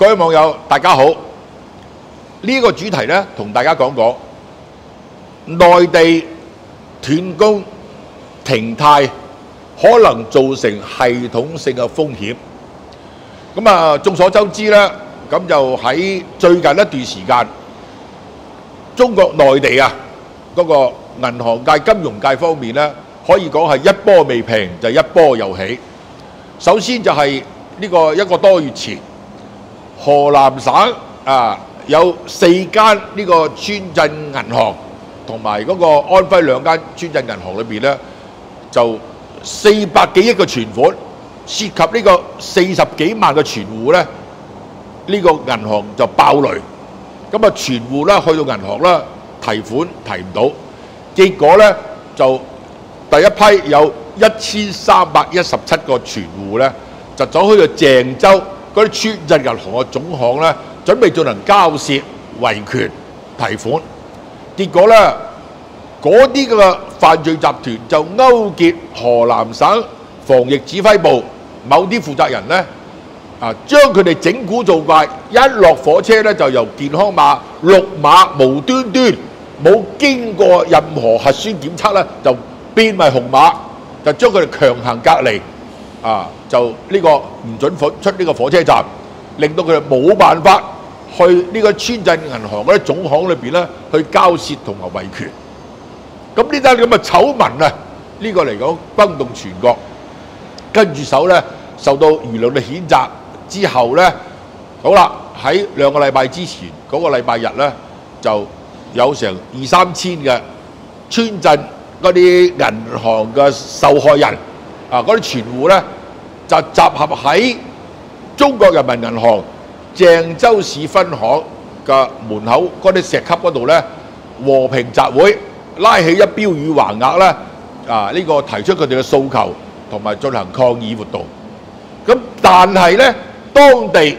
各位網友大家好，呢、個主題呢，同大家講講內地斷供停貸可能造成系統性嘅風險。咁啊，眾所周知啦，咁就喺最近一段時間，中國內地啊嗰、個銀行界、金融界方面呢，可以講係一波未平就一波又起。首先就係呢個一個多月前，河南省啊有四間呢個村鎮銀行同埋嗰個安徽兩間村鎮銀行裏邊呢，就四百幾億嘅存款，涉及呢個四十幾萬嘅存户呢，呢、個銀行就爆雷。咁啊，存戶啦去到銀行啦提款提唔到，結果呢，就第一批有一千三百一十七個存户呢，就走去到鄭州嗰啲村鎮銀行嘅總行呢，準備進行交涉維權提款，結果呢，嗰啲嘅犯罪集團就勾結河南省防疫指揮部某啲負責人呢。啊，將佢哋整蠱做怪，一落火車咧就由健康碼綠碼無端端冇經過任何核酸檢測咧，就變為紅碼，就將佢哋強行隔離，啊，就呢個唔準火出呢個火車站，令到佢哋冇辦法去呢個村鎮銀行嗰啲總行裏邊咧去交涉同埋維權。咁呢單咁嘅醜聞啊，呢、個嚟講轟動全國，跟住手咧受到輿論嘅譴責。之後呢，好啦，喺兩個禮拜之前嗰、個禮拜日呢，就有成二三千嘅村鎮嗰啲銀行嘅受害人啊，嗰啲存戶呢，就集合喺中國人民銀行鄭州市分行嘅門口嗰啲石級嗰度呢，和平集會，拉起一標語橫額呢，啊呢、個提出佢哋嘅訴求同埋進行抗議活動。咁但係呢。當地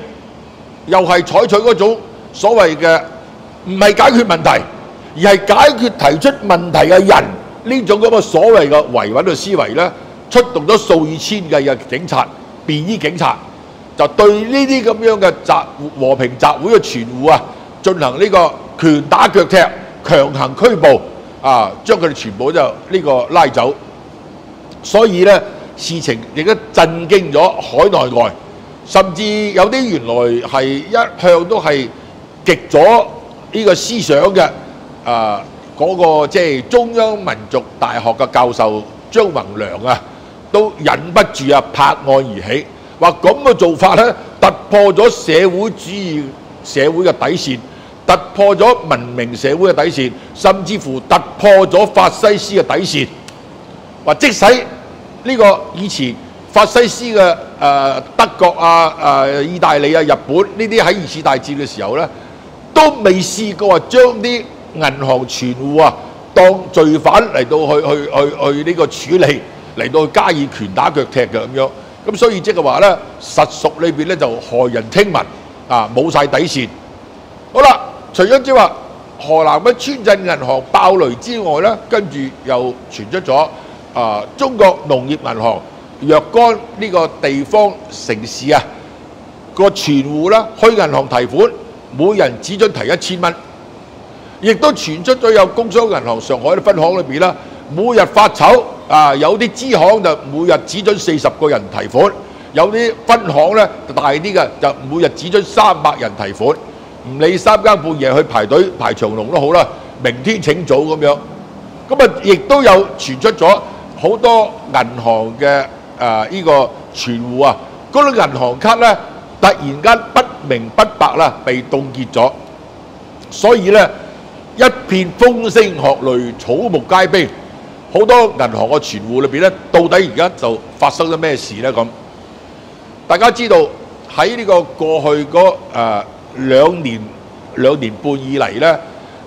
又係採取嗰種所謂嘅唔係解決問題，而係解決提出問題嘅人呢種咁嘅所謂嘅維穩嘅思維呢，出動咗數以千計嘅警察、便衣警察，就對呢啲咁樣嘅集和平集會嘅存戶啊，進行呢個拳打腳踢、強行拘捕啊，將佢哋全部就呢個拉走。所以呢，事情亦都震驚咗海內外。甚至有啲原來係一向都係極左呢個思想嘅啊嗰個即係中央民族大學嘅教授張宏良啊，都忍不住啊拍案而起，話咁嘅做法咧突破咗社會主義社會嘅底線，突破咗文明社會嘅底線，甚至乎突破咗法西斯嘅底線。話即使呢個以前法西斯嘅誒、德國啊、誒、意大利啊、日本呢啲喺二次大戰嘅時候咧，都未試過話將啲銀行存戶啊當罪犯嚟到去去去去呢個處理，嚟到加以拳打腳踢嘅咁樣。咁所以即係話咧，實屬裏邊咧就害人聽聞啊，冇晒底線。好啦，除咗即係話河南嘅村鎮銀行爆雷之外咧，跟住又傳出咗啊中國農業銀行。若干呢個地方城市啊，個存戶啦去銀行提款，每人只准提一千蚊，亦都傳出咗有工商銀行上海嘅分行裏邊啦，每日發籌啊，有啲支行就每日只准四十個人提款，有啲分行咧就大啲嘅就每日只准三百人提款，唔理三更半夜去排隊排長龍都好啦，明天請早咁樣，咁啊亦都有傳出咗好多銀行嘅。誒呢個存戶啊，嗰啲銀行卡咧，突然間不明不白啦，被凍結咗，所以咧一片風聲鶴唳，草木皆兵。好多銀行嘅存戶裏邊咧，到底而家就發生咗咩事咧？咁大家知道喺呢個過去嗰誒兩年兩年半以嚟咧，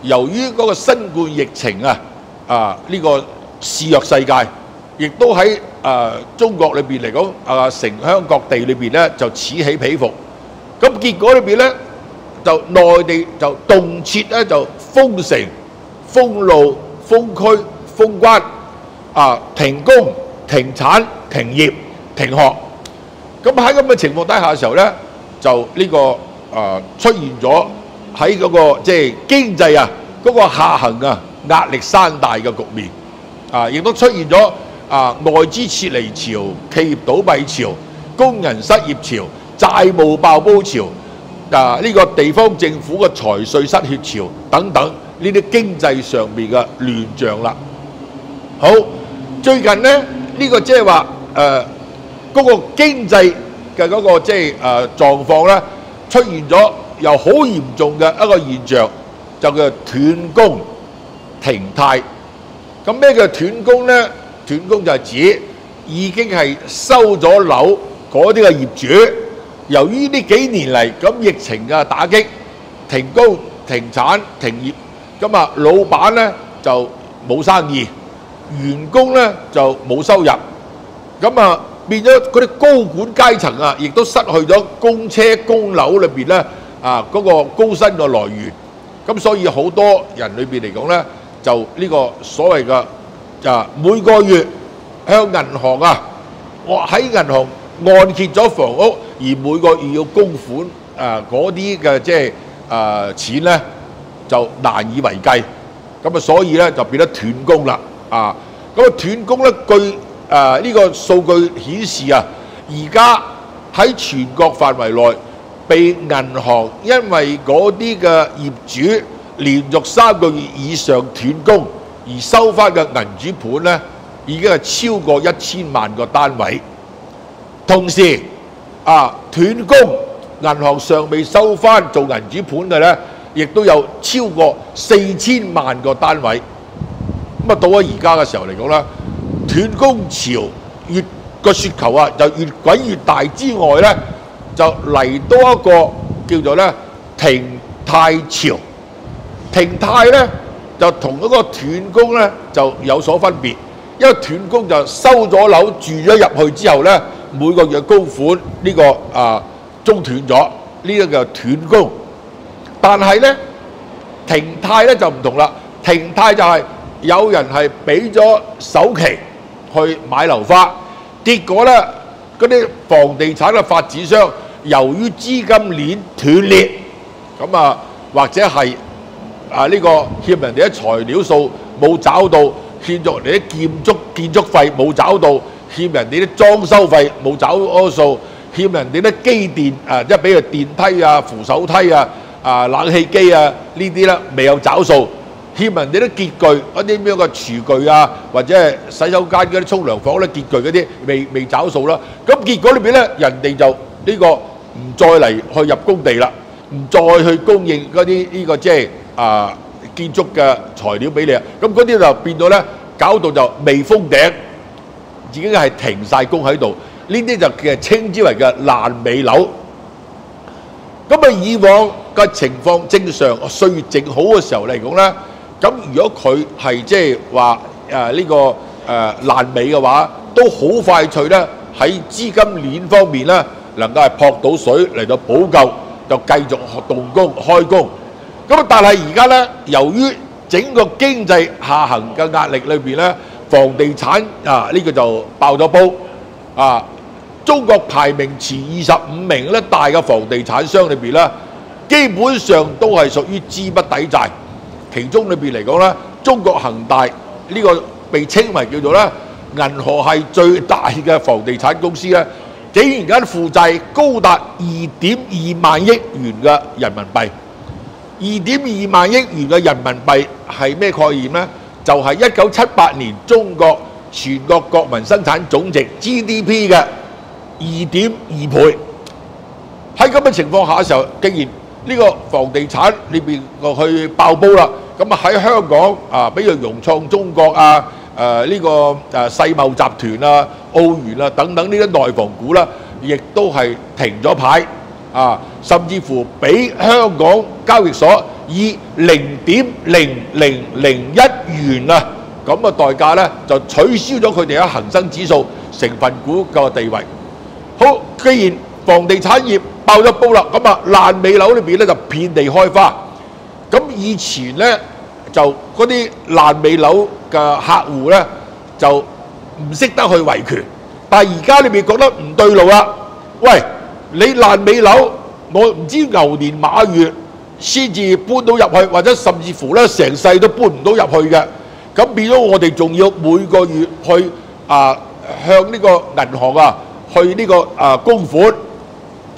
由於嗰個新冠疫情啊啊呢個肆虐世界，亦都喺誒、中國裏邊嚟講，啊、城鄉各地裏邊咧就此起彼伏，咁結果裏邊咧就內地就動輒咧就封城、封路、封區、封關，啊停工、停產、停業、停學，咁喺咁嘅情況底下嘅時候咧，就呢、這個啊出現咗喺嗰個即係經濟啊嗰個下行啊壓力山大嘅局面。啊，亦都出現咗啊外資撤離潮、企業倒閉潮、工人失業潮、債務爆煲潮啊，呢個地方政府嘅財稅失血潮等等呢啲經濟上面嘅亂象啦。好，最近咧呢個即係話誒嗰個經濟嘅嗰個即係誒狀況咧，出現咗又好嚴重嘅一個現象，就叫斷供停貸。咁咩叫斷供咧？斷供就係指已經係收咗樓嗰啲嘅業主，由於呢幾年嚟咁疫情嘅打擊，停工、停產、停業，咁啊老闆咧就冇生意，員工咧就冇收入，咁啊變咗嗰啲高管階層啊，亦都失去咗供車供樓裏邊咧啊嗰個高薪嘅來源，咁所以好多人裏邊嚟講咧，就呢個所謂嘅啊每個月向銀行啊，我喺銀行按揭咗房屋，而每個月要供款啊嗰啲嘅即係啊錢咧就難以為繼，咁啊所以咧就變得斷供啦。啊！咁啊斷供咧據誒呢個數據顯示啊，而家喺全國範圍內被銀行因為嗰啲嘅業主連續三個月以上斷供而收翻嘅銀主盤咧，已經係超過一千萬個單位。同時啊，斷供銀行尚未收翻做銀主盤嘅咧，亦都有超過四千萬個單位。咁啊，到咗而家嘅時候嚟講咧，斷供潮越個雪球啊，就越滾越大之外咧，就嚟多一個叫做咧停貸潮。停貸咧就同嗰個斷供咧就有所分別，因為斷供就收咗樓住咗入去之後咧，每個月供款呢、個啊中斷咗，呢、個叫斷供。但係咧停貸咧就唔同啦，停貸就係有人係俾咗首期去買樓花，結果咧嗰啲房地產嘅發展商由於資金鏈斷裂，咁啊或者係啊呢、個欠人哋啲材料數冇找到，欠咗人哋啲建築建築費冇找到，欠人哋啲裝修費冇找嗰數，欠人哋啲機電啊，即係比如電梯啊、扶手梯啊、啊冷氣機啊呢啲咧未有找數，欠人哋啲結具嗰啲咁樣嘅廚具啊，或者係洗手間嗰啲沖涼房咧結具嗰啲未未找數啦，咁結果裏邊咧人哋就呢個唔再嚟去入工地啦，唔再去供應嗰啲呢個即係啊建築嘅材料俾你啊，咁嗰啲就變到咧，搞到就未封頂。已經係停晒工喺度，呢啲就嘅稱之為嘅爛尾樓。咁啊，以往嘅情況正常歲月靜好嘅時候嚟講咧，咁如果佢係即係話誒呢個誒、呃、爛尾嘅話，都好快脆咧喺資金鏈方面咧，能夠係撲到水嚟到補救，就繼續動工開工。咁，但係而家咧，由於整個經濟下行嘅壓力裏邊咧，房地產啊呢、個就爆咗煲啊！中國排名前二十五名咧大嘅房地產商裏邊咧，基本上都係屬於資不抵債。其中裏邊嚟講咧，中國恒大呢個被稱為叫做咧銀河系最大嘅房地產公司咧，竟然間負債高達二點二萬億元嘅人民幣。二點二萬億元嘅人民幣係咩概念呢？就係一九七八年中國全國國民生產總值 GDP 嘅二點二倍。喺咁嘅情況下嘅時候，既然呢個房地產裏邊個去爆煲啦，咁啊喺香港啊，比如融創中國啊、誒、呢、個誒世茂集團啊、澳元啊等等呢啲內房股啦，亦都係停咗牌啊，甚至乎俾香港交易所以零點零零零一元啊咁嘅代價咧，就取消咗佢哋喺恒生指數成分股嘅地位。好，既然房地產業爆咗煲啦，咁啊爛尾樓裏邊咧就遍地開花。以前咧就嗰啲爛尾樓嘅客戶咧就唔識得去維權，但係而家你咪覺得唔對路啦。喂，你爛尾樓我唔知牛年馬月先至搬到入去，或者甚至乎咧成世都搬唔到入去嘅。咁變咗我哋仲要每個月去啊向呢個銀行啊去呢、個啊供款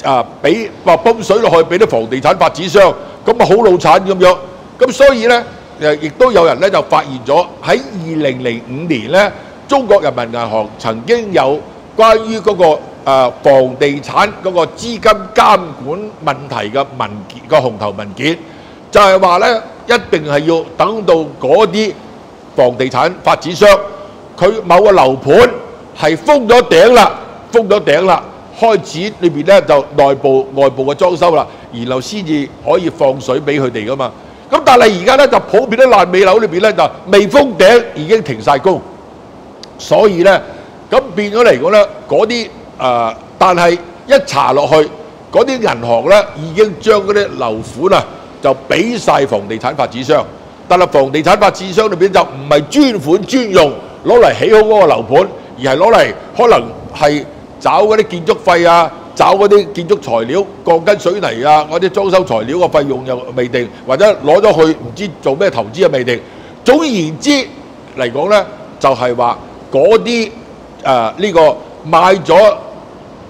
啊，俾話泵水落去俾啲房地產發展商，咁啊好老闆咁樣。咁所以咧誒，亦都有人咧就發現咗喺二零零五年咧，中國人民銀行曾經有關於嗰、個誒房地產嗰個資金監管問題嘅文件個紅頭文件，就係話咧一定係要等到嗰啲房地產發展商佢某個樓盤係封咗頂啦，封咗頂啦，開始裏邊咧就內部外部嘅裝修啦，然後先至可以放水俾佢哋噶嘛。咁但係而家咧就普遍啲爛尾樓裏邊咧就未封頂已經停晒工。所以咧，咁變咗嚟講咧，嗰啲誒，但係一查落去，嗰啲銀行咧已經將嗰啲樓款啊，就俾晒房地產發展商。但係房地產發展商裏邊就唔係專款專用攞嚟起好嗰個樓盤，而係攞嚟可能係找嗰啲建築費啊，找嗰啲建築材料、鋼筋水泥啊，嗰啲裝修材料嘅費用又未定，或者攞咗去唔知做咩投資又未定。總言之嚟講咧，就係話。嗰啲誒呢個買咗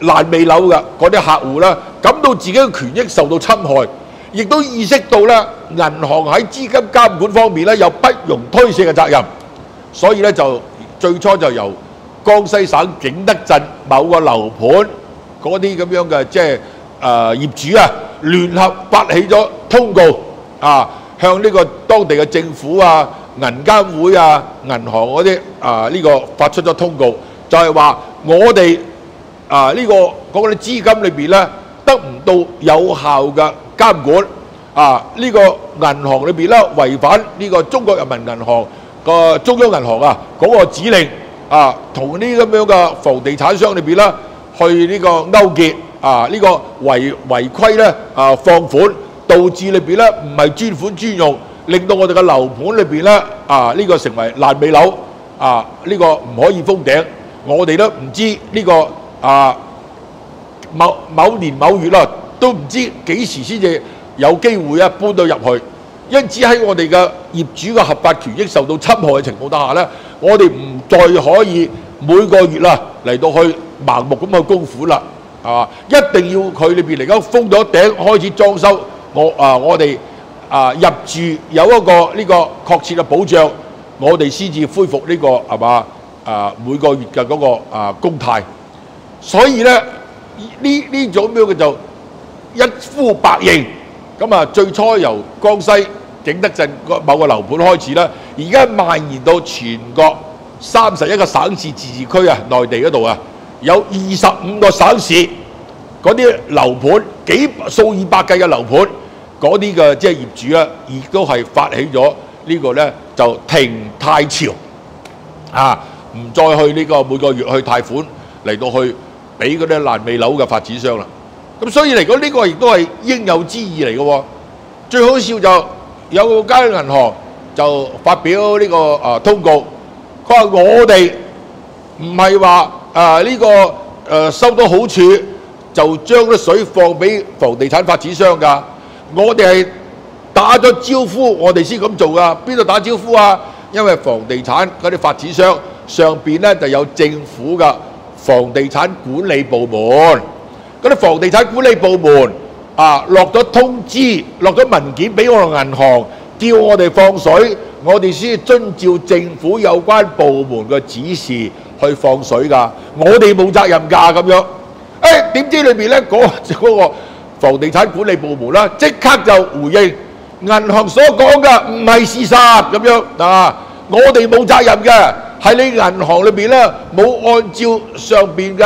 爛尾樓嘅嗰啲客戶咧，感到自己嘅權益受到侵害，亦都意識到咧銀行喺資金監管方面咧有不容推卸嘅責任，所以咧就最初就由江西省景德鎮某個樓盤嗰啲咁樣嘅即係誒業主啊，聯合發起咗通告啊，向呢個當地嘅政府啊。銀監會啊、銀行嗰啲啊呢個發出咗通告，就係話我哋啊呢個嗰啲資金裏邊咧得唔到有效嘅監管啊！呢個銀行裏邊咧違反呢個中國人民銀行個中央銀行啊嗰個指令啊，同呢咁樣嘅房地產商裏邊咧去呢個勾結啊呢個違違規咧啊放款，導致裏邊咧唔係專款專用。令到我哋嘅樓盤裏邊咧，啊呢個成為爛尾樓，啊呢個唔可以封頂。我哋都唔知呢個啊某某年某月啦，都唔知幾時先至有機會啊搬到入去。因此喺我哋嘅業主嘅合法權益受到侵害嘅情況底下咧，我哋唔再可以每個月啦嚟到去盲目咁去供款啦，係嘛？一定要佢裏邊嚟講封咗頂開始裝修，我啊我哋。啊！入住有一個呢個確切嘅保障，我哋先至恢復呢個係嘛啊每個月嘅嗰個啊公貸。所以咧呢呢種咁樣嘅就一呼百應。咁啊，最初由江西景德鎮個某個樓盤開始啦，而家蔓延到全國三十一個省市自治區啊，內地嗰度啊，有二十五個省市嗰啲樓盤幾數以百計嘅樓盤。嗰啲嘅即係業主啊，亦都係發起咗呢個咧就停貸潮啊，唔再去呢個每個月去貸款嚟到去俾嗰啲爛尾樓嘅發展商啦。咁所以嚟講，呢個亦都係應有之義嚟嘅。最好笑就有間銀行就發表呢個啊通告，佢話我哋唔係話啊呢個誒收到好處就將啲水放俾房地產發展商㗎。我哋係打咗招呼，我哋先咁做噶。邊度打招呼啊？因為房地產嗰啲發展商上邊咧就有政府嘅房地產管理部門，嗰啲房地產管理部門啊落咗通知、落咗文件俾我哋銀行，叫我哋放水，我哋先遵照政府有關部門嘅指示去放水㗎。我哋冇責任㗎咁樣。誒點知裏邊咧嗰個？房地產管理部門啦，即刻就回應銀行所講嘅唔係事實咁樣啊！我哋冇責任嘅，係你銀行裏邊咧冇按照上邊嘅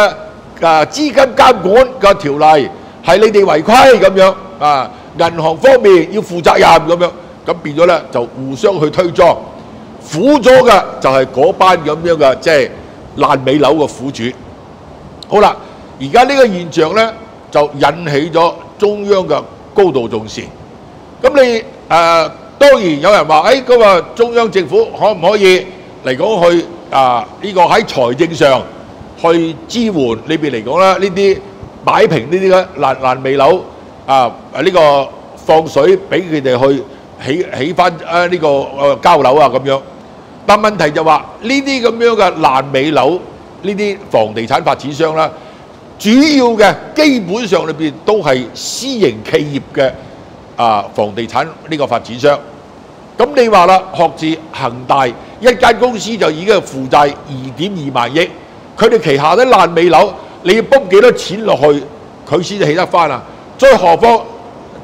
啊資金監管嘅條例，係你哋違規咁樣啊！銀行方面要負責任咁樣，咁變咗咧就互相去推裝，苦咗嘅就係嗰班咁樣嘅即係爛尾樓嘅苦主。好啦，而家呢個現象咧。就引起咗中央嘅高度重視。咁你誒、呃、當然有人話，誒咁啊中央政府可唔可以嚟講去啊呢、這個喺財政上去支援裏邊嚟講啦？呢啲擺平呢啲嘅爛爛尾樓啊啊呢個放水俾佢哋去起起翻啊呢個誒交樓啊咁樣。但問題就話呢啲咁樣嘅爛尾樓，呢啲房地產發展商啦，主要嘅基本上裏邊都係私營企業嘅啊房地產呢個發展商。咁你話啦，學自恒大一間公司就已經係負債二點二萬億，佢哋旗下啲爛尾樓，你要泵幾多錢落去，佢先至起得翻啊！再何況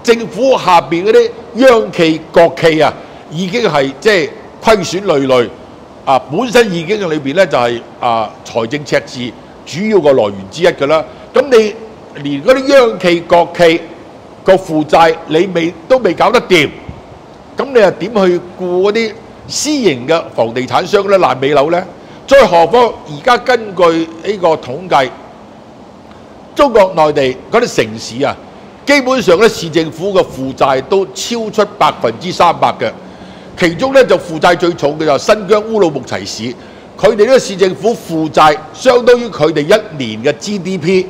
政府下邊嗰啲央企國企啊，已經係即係虧損累累啊！本身已經裏邊咧就係、啊財政赤字主要個來源之一㗎啦。咁你連嗰啲央企國企個負債你未都未搞得掂，咁你又點去顧嗰啲私營嘅房地產商咧爛尾樓咧？再何況而家根據呢個統計，中國內地嗰啲城市啊，基本上咧市政府嘅負債都超出百分之三百嘅，其中咧就負債最重嘅就新疆烏魯木齊市，佢哋呢個市政府負債相當於佢哋一年嘅 GDP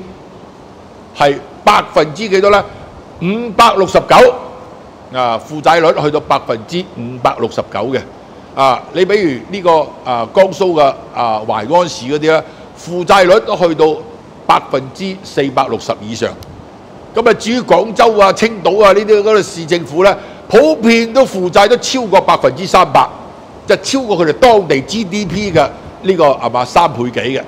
係百分之幾多咧？五百六十九啊，負債率去到百分之五百六十九嘅。啊，你比如呢、個啊江蘇嘅啊淮安市嗰啲咧，負債率都去到百分之四百六十以上。咁啊，至於廣州啊、青島啊呢啲嗰個市政府咧，普遍都負債都超過百分之三百，就超過佢哋當地 GDP 嘅呢、個係嘛三倍幾嘅。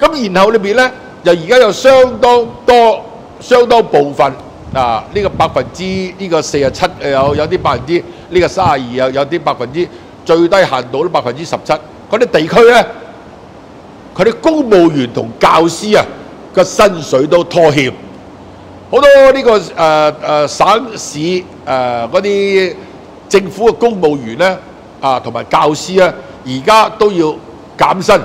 咁然後裏邊咧，就而家有相當多、相當部分啊，呢、個百分之呢個四十七，有有啲百分之呢個三十二，有有啲百分之最低限度都百分之十七。嗰啲地區咧，佢啲公務員同教師啊個薪水都拖欠。好多呢、個誒誒、省市誒嗰啲政府嘅公務員咧啊，同埋教師咧，而家都要減薪。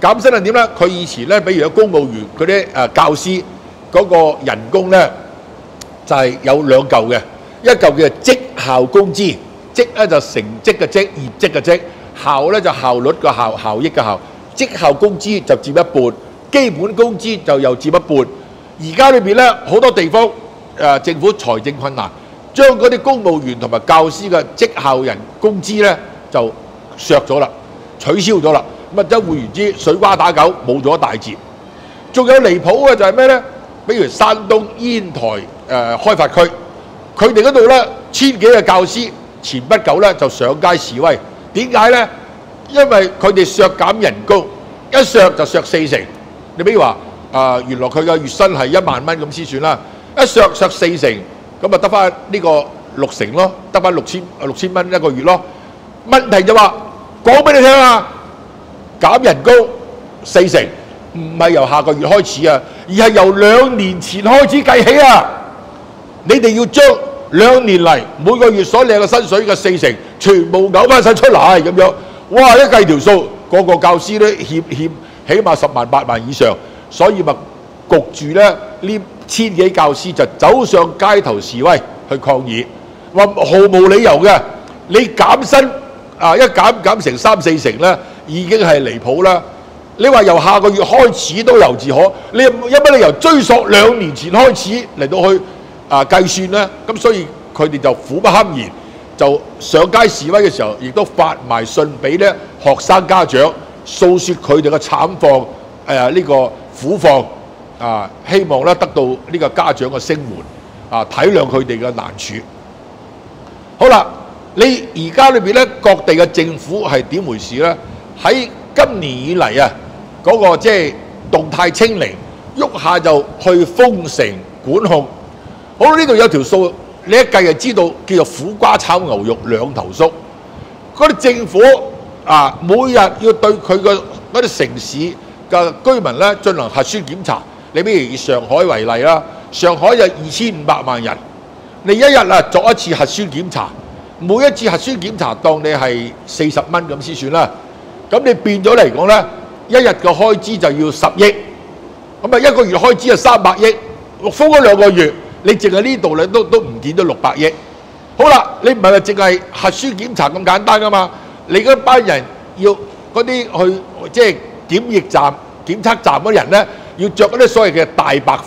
減薪係點咧？佢以前咧，比如有公務員嗰啲誒教師嗰個人工咧，就係、有兩嚿嘅，一嚿叫做績效工資，績咧就成績嘅績，業績嘅績，效咧就效率嘅效，效益嘅效。績效工資就佔一半，基本工資就又佔一半。而家裏邊咧好多地方誒、政府財政困難，將嗰啲公務員同埋教師嘅績效人工資咧就削咗啦，取消咗啦。咁啊，即換言之，水瓜打狗冇咗大截。仲有離譜嘅就係咩咧？比如山東煙台誒、呃、開發區，佢哋嗰度咧千幾個教師前不久咧就上街示威，點解咧？因為佢哋削減人工，一削就削四成。你比如話啊、原來佢嘅月薪係一萬蚊咁先算啦，一削削四成，咁啊得翻呢個六成咯，得翻六千六千蚊一個月咯。問題就話講俾你聽啊！減人工四成，唔係由下個月開始啊，而係由兩年前開始計起啊！你哋要將兩年嚟每個月所領嘅薪水嘅四成，全部嘔翻晒出嚟咁樣，哇！一計條數，個個教師都欠欠起碼十萬八萬以上，所以咪焗住咧呢千幾教師就走上街頭示威去抗議，話毫無理由嘅，你減薪啊一減減成三四成咧。已經係離譜啦！你話由下個月開始都由自可，你有乜理由追溯兩年前開始嚟到去啊計算呢？咁所以佢哋就苦不堪言，就上街示威嘅時候，亦都發埋信俾咧學生家長，訴説佢哋嘅慘況，誒、呢、個苦況啊，希望咧得到呢個家長嘅聲援啊，體諒佢哋嘅難處。好啦，你而家裏邊咧各地嘅政府係點回事咧？喺今年以嚟啊，嗰、個即係動態清零，喐下就去封城管控。好，呢度有條數，你一計就知道，叫做苦瓜炒牛肉兩頭縮。嗰啲政府啊，每日要對佢個嗰啲城市嘅居民咧進行核酸檢查。你比如以上海為例啦，上海有二千五百萬人，你一日啊作一次核酸檢查，每一次核酸檢查當你係四十蚊咁先算啦。咁你變咗嚟講咧，一日嘅開支就要十億，咁啊一個月開支係三百億，封咗兩個月，你淨係呢度咧都都唔見到六百億。好啦，你唔係話淨係核酸檢查咁簡單噶嘛？你嗰班人要嗰啲去即係檢疫站、檢測站嗰人咧，要着嗰啲所謂嘅大白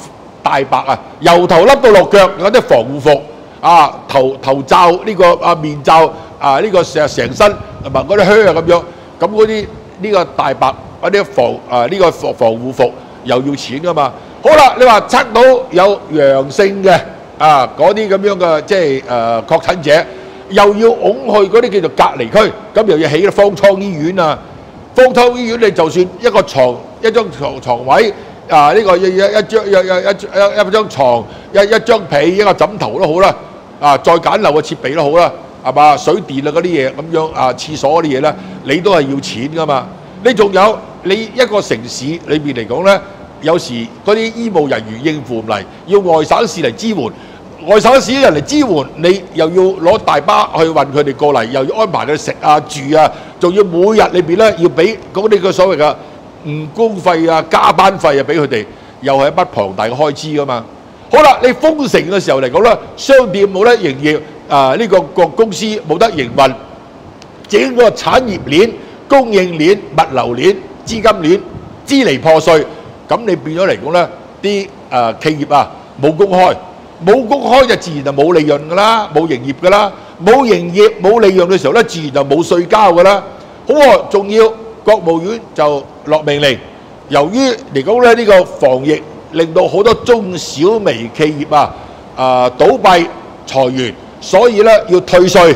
大白啊，由頭笠到落腳嗰啲防護服啊，頭頭罩呢、個啊面罩啊呢、個成成身同埋嗰啲靴啊咁樣，咁嗰啲呢個大白嗰啲防啊呢、個防防護服又要錢噶嘛。好啦，你話測到有陽性嘅啊嗰啲咁樣嘅即係誒、確診者，又要拱去嗰啲叫做隔離區，咁又要起個方艙醫院啊！方艙醫院你就算一個床一張床床位啊，呢、個一一張一一一一張床一一張被一個枕頭都好啦，啊再簡陋嘅設備都好啦，係嘛？水電啊嗰啲嘢咁樣啊，廁所嗰啲嘢咧，你都係要錢噶嘛？你仲有你一個城市裏邊嚟講咧，有時嗰啲醫務人員應付唔嚟，要外省市嚟支援。外省市人嚟支援，你又要攞大巴去運佢哋過嚟，又要安排佢食啊住啊，仲要每日裏邊咧要俾嗰啲嘅所謂嘅誤工費啊、加班費啊俾佢哋，又係一筆龐大嘅開支噶嘛。好啦，你封城嘅時候嚟講咧，商店冇得營業，啊、呢、個個公司冇得營運，整個產業鏈、供應鏈、物流鏈、資金鏈支離破碎，咁你變咗嚟講咧，啲誒、企業啊冇工開。冇公開就自然就冇利潤噶啦，冇營業噶啦，冇營業冇利潤嘅時候咧，自然就冇稅交噶啦。好喎，仲要國務院就落命令，由於嚟講咧呢個防疫令到好多中小微企業啊啊倒閉裁員，所以咧要退稅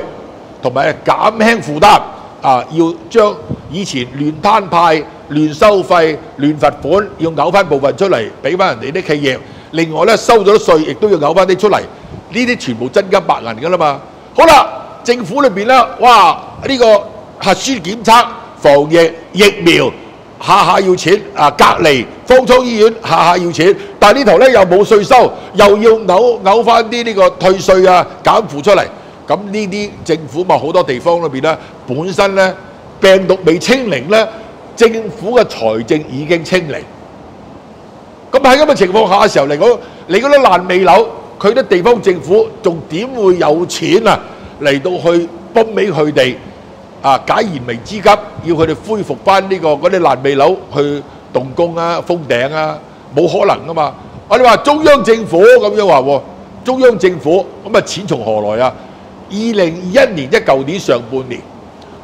同埋減輕負擔啊，要將以前亂攤派、亂收費、亂罰款，要嘔翻部分出嚟俾翻人哋啲企業。另外咧收咗稅，亦都要嘔翻啲出嚟，呢啲全部真金白銀噶啦嘛。好啦，政府裏邊咧，哇！呢、個核酸檢測、防疫、疫苗，下下要錢啊！隔離、方艙醫院，下下要錢，但係呢頭咧又冇稅收，又要嘔嘔翻啲呢個退稅啊、減負出嚟。咁呢啲政府咪好多地方裏邊咧，本身咧病毒未清零咧，政府嘅財政已經清零。喺咁嘅情況下嘅時候嚟講，你嗰啲爛尾樓，佢啲地方政府仲點會有錢啊嚟到去幫俾佢哋啊解燃眉之急，要佢哋恢復翻呢個嗰啲爛尾樓去動工啊、封頂啊，冇可能噶嘛！我哋話中央政府咁樣話喎，中央政府咁啊錢從何來啊？二零二一年一舊年上半年，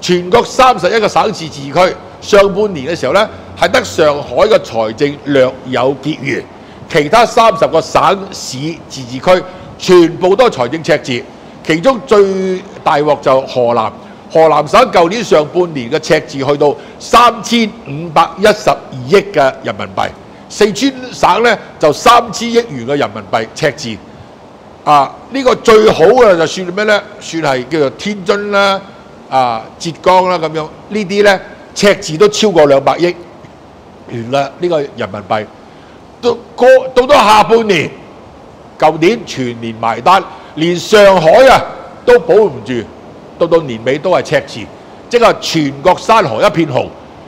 全國三十一個省市自治區上半年嘅時候咧。係得上海嘅財政略有結餘，其他三十個省市自治區全部都係財政赤字。其中最大鑊就河南，河南省舊年上半年嘅赤字去到三千五百一十二億嘅人民幣，四川省呢就三千億元嘅人民幣赤字。啊，呢、個最好嘅就算咩呢？算係叫做天津啦、啊浙江啦咁樣，呢啲呢赤字都超過兩百億。完啦！呢個人民幣到過到咗下半年，舊年全年埋單，連上海啊都保唔住，到到年尾都係赤字，即係全國山河一片紅。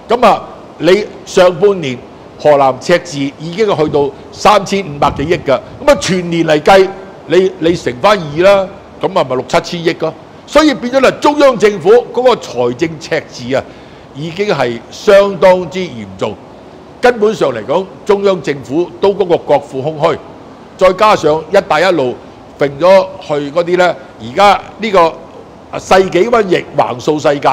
咁啊，你上半年河南赤字已經去到三千五百幾億㗎，咁啊全年嚟計，你你乘翻二啦，咁啊咪六七千億咯。所以變咗啦，中央政府嗰個財政赤字啊，已經係相當之嚴重。根本上嚟講，中央政府都嗰個國庫空虛，再加上一帶一路揈咗去嗰啲呢，而家呢個世紀瘟疫橫掃世界，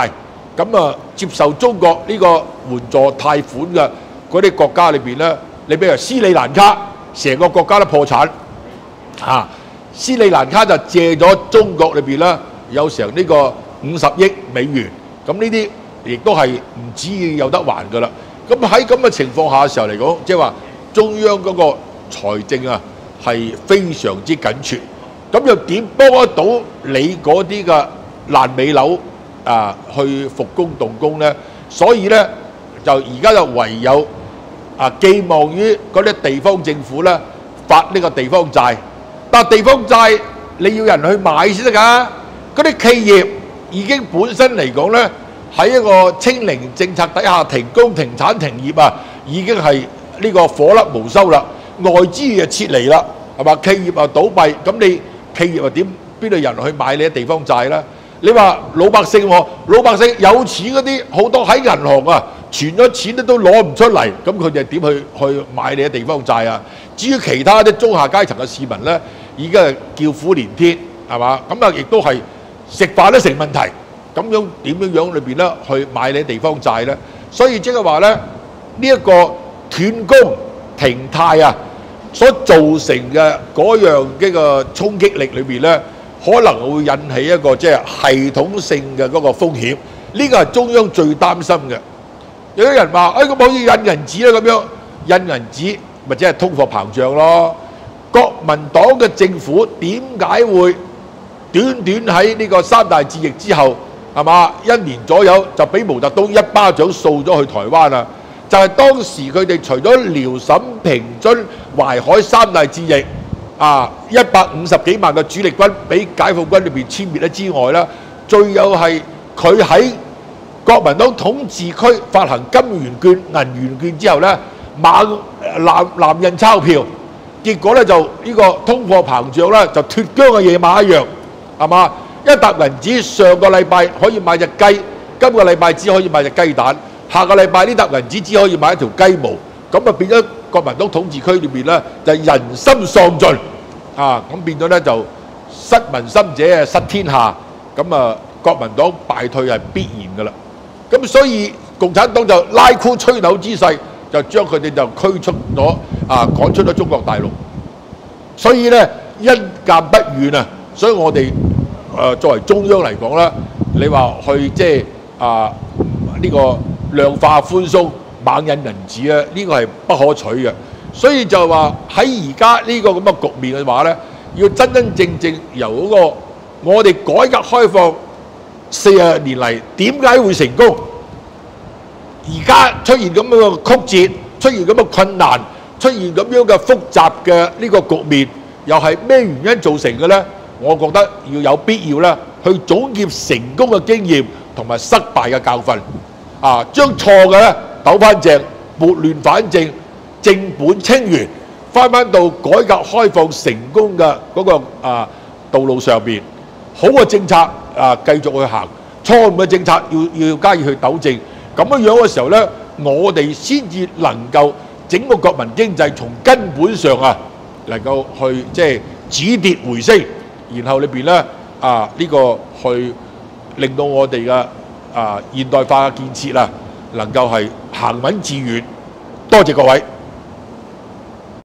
咁啊接受中國呢個援助貸款嘅嗰啲國家裏邊呢，你比如斯里蘭卡，成個國家都破產，嚇、啊，斯里蘭卡就借咗中國裏邊呢，有成呢個五十億美元，咁呢啲亦都係唔止有得還噶啦。咁喺咁嘅情況下嘅時候嚟講，即係話中央嗰個財政啊係非常之緊缺，咁又點幫得到你嗰啲嘅爛尾樓啊去復工動工呢？所以呢，就而家就唯有啊寄望於嗰啲地方政府呢發呢個地方債，但地方債你要人去買先得㗎，嗰啲企業已經本身嚟講呢。喺一個清零政策底下停工停產停業啊，已經係呢個火粒無收啦，外資就撤離啦，係嘛？企業啊倒閉，咁你企業啊點邊度人去買你啲地方債咧？你話老百姓喎，老百姓有錢嗰啲好多喺銀行啊，存咗錢都都攞唔出嚟，咁佢哋點去去買你啲地方債啊？至於其他啲中下階層嘅市民咧，已經係叫苦連天，係嘛？咁啊，亦都係食飯都成問題。咁樣點樣樣裏邊咧去買你地方債咧？所以即係話咧，呢、一個斷供停貸啊，所造成嘅嗰樣呢個衝擊力裏邊咧，可能會引起一個即係系統性嘅嗰個風險。呢、個係中央最擔心嘅。有啲人話：，誒咁可以印銀紙啦，咁樣印銀紙咪即係通貨膨脹咯。國民黨嘅政府點解會短短喺呢個三大戰役之後？係嘛？一年左右就俾毛澤東一巴掌掃咗去台灣啦！就係、是、當時佢哋除咗遼沈平津淮海三大戰役啊，一百五十幾萬嘅主力軍俾解放軍裏邊殲滅咗之外啦，最有係佢喺國民黨統治區發行金元券、銀元券之後咧，猛濫濫印鈔票，結果咧就呢個通貨膨脹咧就脫韁嘅野馬一樣，係嘛？一沓銀紙上個禮拜可以買隻雞，今個禮拜只可以買隻雞蛋，下個禮拜呢沓銀紙只可以買一條雞毛，咁啊變咗國民黨統治區裏邊咧就人心喪盡啊！咁變咗咧就失民心者啊失天下，咁啊國民黨敗退係必然噶啦。咁所以共產黨就拉箍吹牛之勢，就將佢哋就驅出咗啊趕出咗中國大陸。所以咧一鑑不遠啊，所以我哋。誒作為中央嚟講啦，你話去即係啊呢個量化寬鬆猛印銀紙咧，呢個係不可取嘅。所以就話喺而家呢個咁嘅局面嘅話咧，要真真正正由嗰個我哋改革開放四十年嚟點解會成功？而家出現咁樣嘅曲折，出現咁嘅困難，出現咁樣嘅複雜嘅呢個局面，又係咩原因造成嘅咧？我覺得要有必要咧，去總結成功嘅經驗同埋失敗嘅教訓，啊，將錯嘅咧糾翻正，撥亂反正，正本清源，翻翻到改革開放成功嘅嗰個啊道路上邊，好嘅政策啊繼續去行，錯誤嘅政策要要加以去糾正，咁樣樣嘅時候咧，我哋先至能夠整個國民經濟從根本上啊能夠去即係止跌回升。然後裏邊咧啊呢個去令到我哋嘅啊現代化嘅建設啊能夠係行穩致遠，多謝各位。